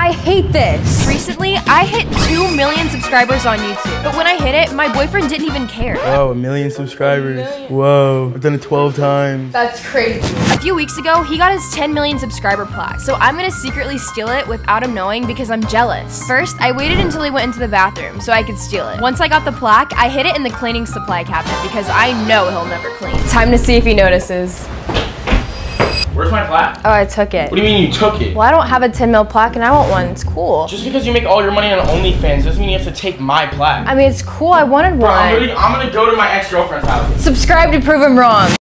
I hate this. Recently, I hit 2 million subscribers on YouTube. But when I hit it, my boyfriend didn't even care. Whoa, a million subscribers. Whoa, I've done it 12 times. That's crazy. A few weeks ago, he got his 10 million subscriber plaque. So I'm gonna secretly steal it without him knowing because I'm jealous. First, I waited until he went into the bathroom so I could steal it. Once I got the plaque, I hid it in the cleaning supply cabinet because I know he'll never clean. Time to see if he notices. Where's my plaque? Oh, I took it. What do you mean you took it? Well, I don't have a 10 mil plaque and I want one. It's cool. Just because you make all your money on OnlyFans doesn't mean you have to take my plaque. I mean, it's cool. I wanted Bro, I'm, one. really, I'm gonna go to my ex-girlfriend's house. Subscribe to prove him wrong.